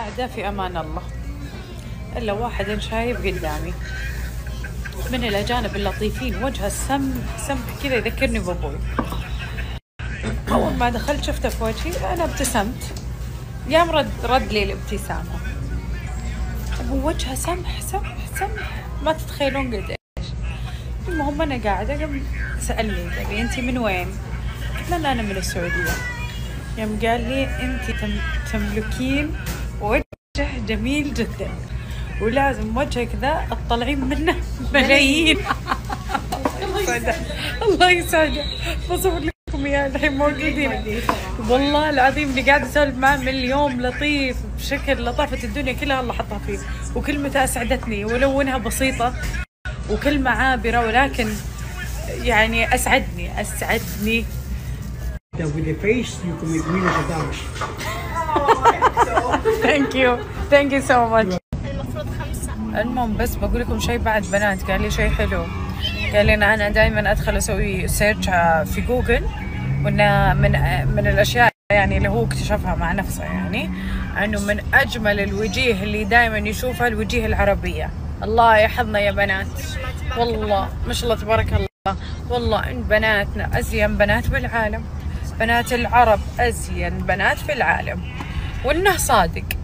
قاعدة في أمان الله. إلا واحد شايب قدامي. من الأجانب اللطيفين وجهه سمح سمح كذا يذكرني بأبوي. أول ما دخلت شفته في وجهي أنا ابتسمت. قام رد رد لي الابتسامة. وجهه سمح سمح سمح. ما تتخيلون قد إيش المهم أنا قاعدة قام سألني قال لي انت من وين؟ قلت له أنا من السعودية. يوم قال لي تم تملكين وجه جميل جدا. ولازم وجهك ذا تطلعين منه. ملايين. الله يسعده بصور لكم إياه الحين موجودين. والله العظيم اللي قاعد أسولف معاه من اليوم لطيف بشكل لطافة الدنيا كلها الله حطها فيه. وكلمته أسعدتني ولو إنها بسيطة وكلمه عابره ولكن يعني أسعدني أسعدني. thank you thank you so much المفروض خمسة المهم بس بقول لكم شيء بعد بنات قال لي شيء حلو. قال لي أنا دائما أدخل أسوي search في جوجل وانه من من الأشياء يعني اللي هو اكتشفها مع نفسه يعني إنه من أجمل الوجيه اللي دائما يشوفها الوجيه العربية. الله يحفظنا يا بنات. والله ما شاء الله تبارك الله. والله إن بناتنا أزين بنات بالعالم. بنات العرب أزين بنات في العالم. وانه صادق.